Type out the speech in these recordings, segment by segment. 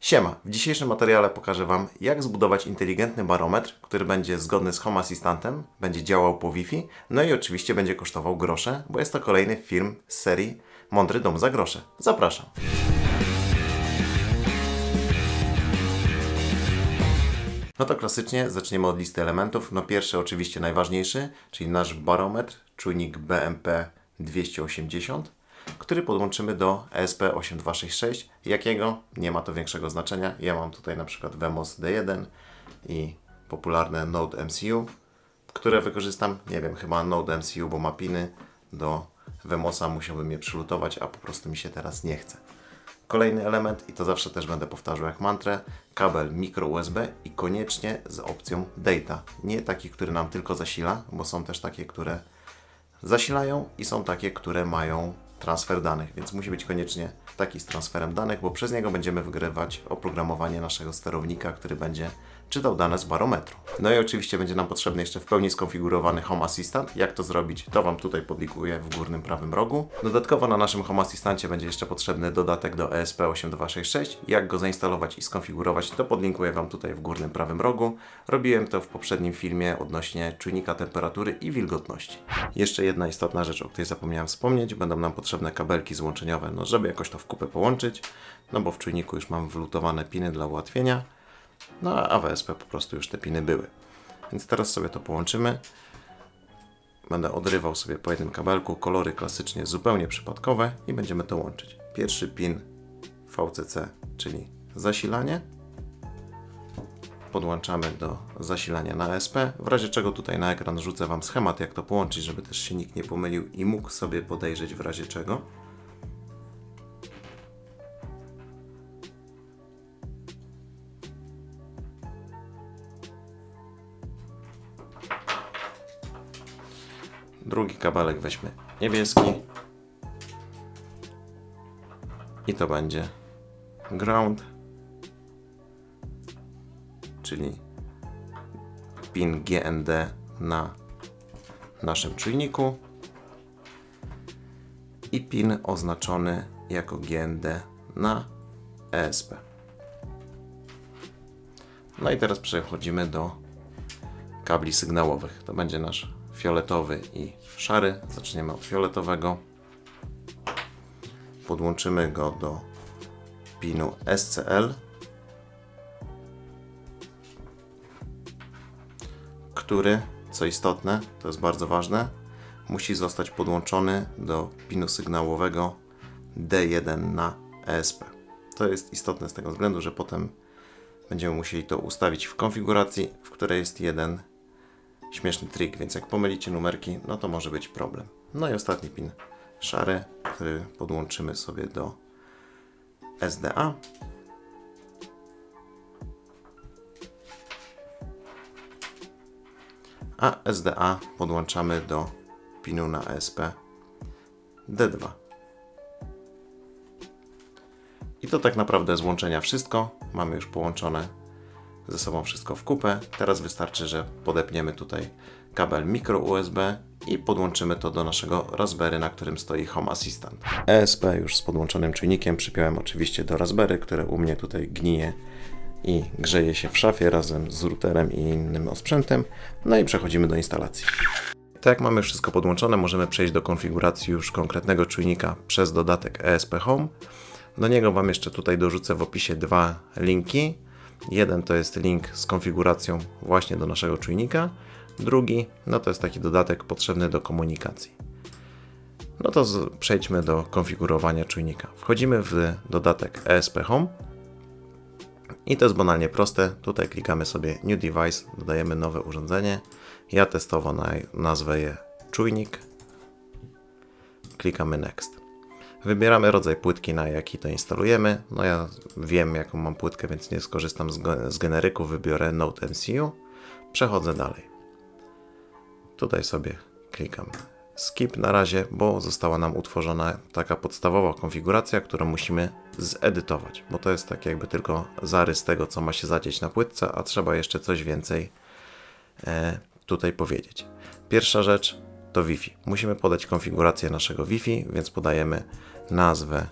Siema, w dzisiejszym materiale pokażę Wam, jak zbudować inteligentny barometr, który będzie zgodny z Home Assistantem, będzie działał po Wi-Fi, no i oczywiście będzie kosztował grosze, bo jest to kolejny film z serii Mądry Dom za grosze. Zapraszam. No to klasycznie zaczniemy od listy elementów. No pierwszy oczywiście najważniejszy, czyli nasz barometr, czujnik BMP 280 który podłączymy do ESP8266. Jakiego? Nie ma to większego znaczenia. Ja mam tutaj na przykład Vemos D1 i popularne Node MCU, które wykorzystam. Nie wiem, chyba Node MCU, bo ma piny do Vemosa, musiałbym je przylutować, a po prostu mi się teraz nie chce. Kolejny element, i to zawsze też będę powtarzał jak mantrę, kabel mikro USB i koniecznie z opcją data. Nie taki, który nam tylko zasila, bo są też takie, które zasilają i są takie, które mają transfer danych, więc musi być koniecznie taki z transferem danych, bo przez niego będziemy wygrywać oprogramowanie naszego sterownika, który będzie czytał dane z barometru. No i oczywiście będzie nam potrzebny jeszcze w pełni skonfigurowany Home Assistant. Jak to zrobić, to Wam tutaj podlikuję w górnym prawym rogu. Dodatkowo na naszym Home Assistancie będzie jeszcze potrzebny dodatek do ESP8266. Jak go zainstalować i skonfigurować, to podlinkuję Wam tutaj w górnym prawym rogu. Robiłem to w poprzednim filmie odnośnie czujnika temperatury i wilgotności. Jeszcze jedna istotna rzecz, o której zapomniałem wspomnieć. Będą nam potrzebne kabelki złączeniowe, no żeby jakoś to w kupę połączyć. No bo w czujniku już mam wlutowane piny dla ułatwienia. No a AWSP po prostu już te piny były. Więc teraz sobie to połączymy. Będę odrywał sobie po jednym kabelku kolory klasycznie zupełnie przypadkowe i będziemy to łączyć. Pierwszy pin VCC, czyli zasilanie. Podłączamy do zasilania na SP. W razie czego tutaj na ekran rzucę Wam schemat, jak to połączyć, żeby też się nikt nie pomylił i mógł sobie podejrzeć w razie czego. Drugi kabelek weźmy niebieski. I to będzie ground, czyli pin GND na naszym czujniku i pin oznaczony jako GND na ESP. No i teraz przechodzimy do kabli sygnałowych. To będzie nasz fioletowy i szary. Zaczniemy od fioletowego. Podłączymy go do pinu SCL, który, co istotne, to jest bardzo ważne, musi zostać podłączony do pinu sygnałowego D1 na ESP. To jest istotne z tego względu, że potem będziemy musieli to ustawić w konfiguracji, w której jest jeden śmieszny trik, więc jak pomylicie numerki, no to może być problem. No i ostatni pin szary, który podłączymy sobie do SDA. A SDA podłączamy do pinu na SP D2. I to tak naprawdę złączenia wszystko. Mamy już połączone ze sobą wszystko w kupę. Teraz wystarczy, że podepniemy tutaj kabel mikro USB i podłączymy to do naszego Raspberry, na którym stoi Home Assistant. ESP już z podłączonym czujnikiem przypiąłem oczywiście do Raspberry, które u mnie tutaj gnije i grzeje się w szafie razem z routerem i innym osprzętem. No i przechodzimy do instalacji. Tak jak mamy wszystko podłączone, możemy przejść do konfiguracji już konkretnego czujnika przez dodatek ESP Home. Do niego Wam jeszcze tutaj dorzucę w opisie dwa linki. Jeden to jest link z konfiguracją właśnie do naszego czujnika, drugi no to jest taki dodatek potrzebny do komunikacji. No to z, przejdźmy do konfigurowania czujnika. Wchodzimy w dodatek ESP Home i to jest banalnie proste. Tutaj klikamy sobie New Device, dodajemy nowe urządzenie. Ja testowo nazwę je czujnik. Klikamy Next. Wybieramy rodzaj płytki, na jaki to instalujemy. No ja wiem, jaką mam płytkę, więc nie skorzystam z, generyku. Wybiorę Node MCU. Przechodzę dalej. Tutaj sobie klikam skip na razie, bo została nam utworzona taka podstawowa konfiguracja, którą musimy zedytować, bo to jest tak jakby tylko zarys tego, co ma się zadzieć na płytce, a trzeba jeszcze coś więcej e, tutaj powiedzieć. Pierwsza rzecz to Wi-Fi. Musimy podać konfigurację naszego Wi-Fi, więc podajemy nazwę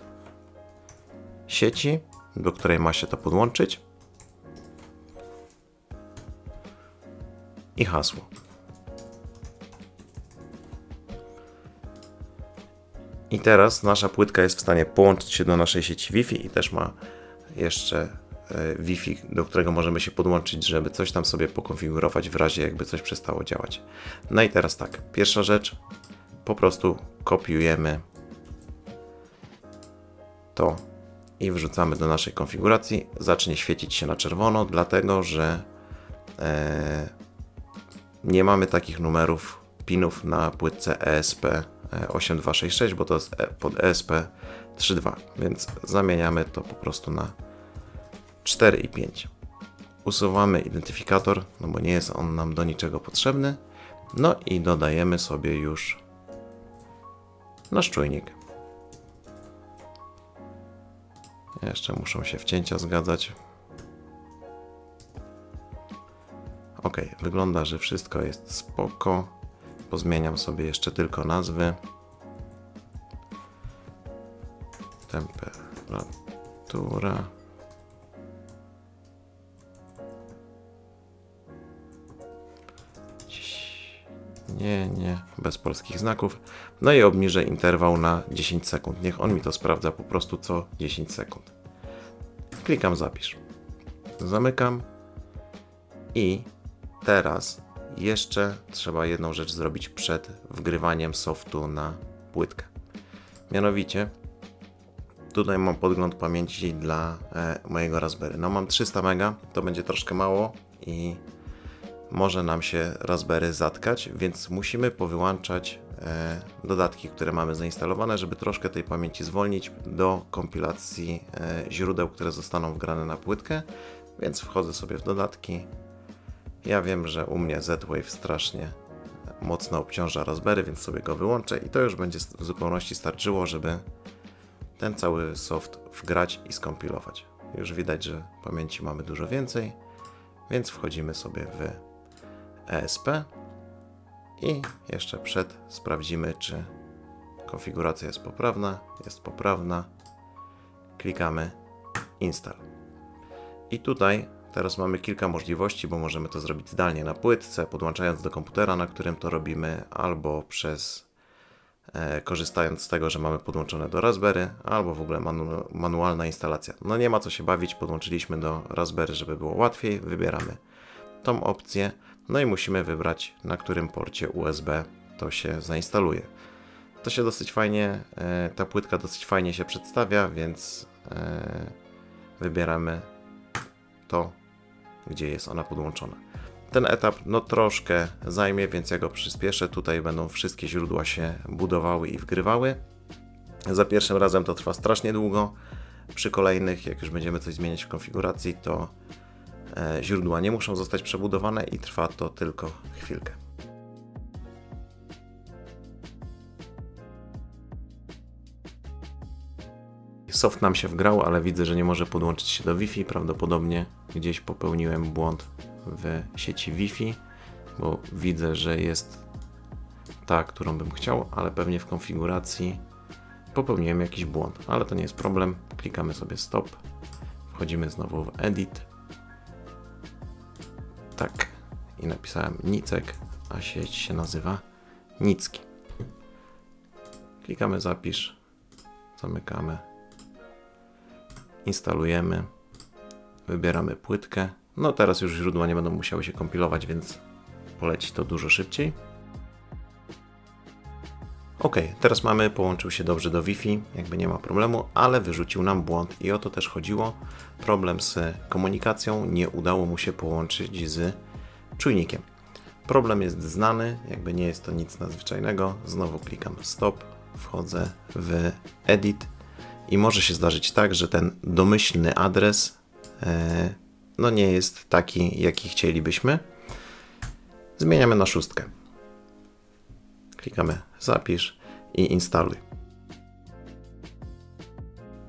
sieci do której ma się to podłączyć i hasło. I teraz nasza płytka jest w stanie połączyć się do naszej sieci Wi-Fi i też ma jeszcze Wi-Fi, do którego możemy się podłączyć, żeby coś tam sobie pokonfigurować w razie jakby coś przestało działać. No i teraz tak, pierwsza rzecz, po prostu kopiujemy to i wrzucamy do naszej konfiguracji. Zacznie świecić się na czerwono, dlatego że e, nie mamy takich numerów pinów na płytce ESP8266, bo to jest e, pod ESP32, więc zamieniamy to po prostu na 4 i 5. Usuwamy identyfikator, no bo nie jest on nam do niczego potrzebny. No i dodajemy sobie już nasz czujnik. Jeszcze muszą się wcięcia zgadzać. Ok, wygląda, że wszystko jest spoko. Pozmieniam sobie jeszcze tylko nazwy. Temperatura. Bez polskich znaków. No i obniżę interwał na 10 sekund. Niech on mi to sprawdza po prostu co 10 sekund. Klikam zapisz. Zamykam i teraz jeszcze trzeba jedną rzecz zrobić przed wgrywaniem softu na płytkę. Mianowicie tutaj mam podgląd pamięci dla e, mojego Raspberry. No mam 300 MB, to będzie troszkę mało i może nam się Raspberry zatkać, więc musimy powyłączać e, dodatki, które mamy zainstalowane, żeby troszkę tej pamięci zwolnić do kompilacji e, źródeł, które zostaną wgrane na płytkę. Więc wchodzę sobie w dodatki. Ja wiem, że u mnie Z-Wave strasznie mocno obciąża Raspberry, więc sobie go wyłączę i to już będzie w zupełności starczyło, żeby ten cały soft wgrać i skompilować. Już widać, że pamięci mamy dużo więcej, więc wchodzimy sobie w ESP i jeszcze przed sprawdzimy, czy konfiguracja jest poprawna. Jest poprawna. Klikamy Install. I tutaj teraz mamy kilka możliwości, bo możemy to zrobić zdalnie na płytce, podłączając do komputera, na którym to robimy, albo przez e, korzystając z tego, że mamy podłączone do Raspberry, albo w ogóle manu manualna instalacja. No nie ma co się bawić, podłączyliśmy do Raspberry, żeby było łatwiej. Wybieramy tą opcję. No i musimy wybrać, na którym porcie USB to się zainstaluje. To się dosyć fajnie, e, ta płytka dosyć fajnie się przedstawia, więc e, wybieramy to, gdzie jest ona podłączona. Ten etap no troszkę zajmie, więc ja go przyspieszę. Tutaj będą wszystkie źródła się budowały i wgrywały. Za pierwszym razem to trwa strasznie długo. Przy kolejnych, jak już będziemy coś zmieniać w konfiguracji, to źródła nie muszą zostać przebudowane i trwa to tylko chwilkę. Soft nam się wgrał, ale widzę, że nie może podłączyć się do Wi-Fi. Prawdopodobnie gdzieś popełniłem błąd w sieci Wi-Fi, bo widzę, że jest ta, którą bym chciał, ale pewnie w konfiguracji popełniłem jakiś błąd, ale to nie jest problem. Klikamy sobie stop, wchodzimy znowu w edit tak. I napisałem Nicek, a sieć się nazywa Nicki. Klikamy zapisz, zamykamy, instalujemy, wybieramy płytkę. No teraz już źródła nie będą musiały się kompilować, więc poleci to dużo szybciej. Ok, teraz mamy, połączył się dobrze do Wi-Fi, jakby nie ma problemu, ale wyrzucił nam błąd i o to też chodziło. Problem z komunikacją, nie udało mu się połączyć z czujnikiem. Problem jest znany, jakby nie jest to nic nadzwyczajnego. Znowu klikam stop, wchodzę w edit i może się zdarzyć tak, że ten domyślny adres e, no nie jest taki, jaki chcielibyśmy. Zmieniamy na szóstkę. Klikamy zapisz i instaluj.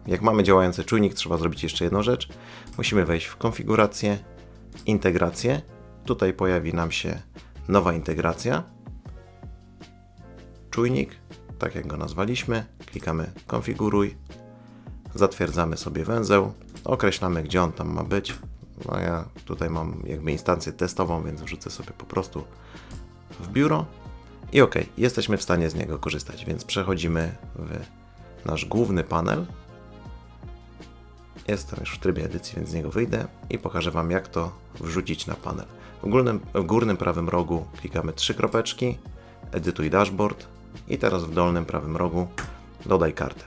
Jak mamy działający czujnik, trzeba zrobić jeszcze jedną rzecz. Musimy wejść w konfigurację, integrację. Tutaj pojawi nam się nowa integracja. Czujnik, tak jak go nazwaliśmy. Klikamy konfiguruj. Zatwierdzamy sobie węzeł. określamy gdzie on tam ma być. No ja tutaj mam jakby instancję testową, więc wrzucę sobie po prostu w biuro i ok, jesteśmy w stanie z niego korzystać, więc przechodzimy w nasz główny panel. Jestem już w trybie edycji, więc z niego wyjdę i pokażę Wam jak to wrzucić na panel. W górnym, w górnym prawym rogu klikamy trzy kropeczki, edytuj dashboard i teraz w dolnym prawym rogu dodaj kartę.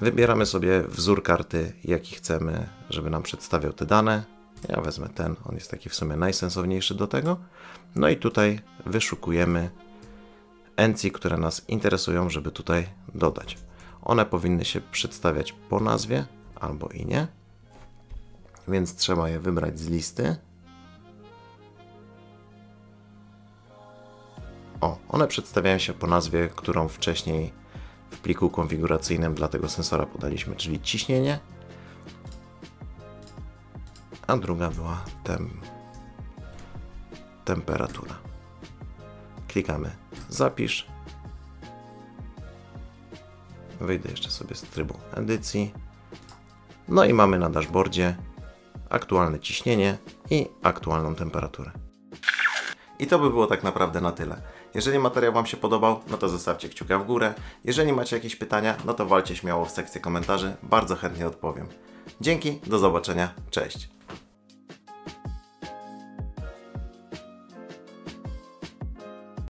Wybieramy sobie wzór karty, jaki chcemy, żeby nam przedstawiał te dane. Ja wezmę ten, on jest taki w sumie najsensowniejszy do tego. No i tutaj wyszukujemy encji, które nas interesują, żeby tutaj dodać. One powinny się przedstawiać po nazwie albo i nie, więc trzeba je wybrać z listy. O, one przedstawiają się po nazwie, którą wcześniej w pliku konfiguracyjnym dla tego sensora podaliśmy, czyli ciśnienie, a druga była tem temperatura. Klikamy zapisz. Wyjdę jeszcze sobie z trybu edycji. No i mamy na dashboardzie aktualne ciśnienie i aktualną temperaturę. I to by było tak naprawdę na tyle. Jeżeli materiał Wam się podobał, no to zostawcie kciuka w górę. Jeżeli macie jakieś pytania, no to walcie śmiało w sekcji komentarzy, bardzo chętnie odpowiem. Dzięki, do zobaczenia, cześć.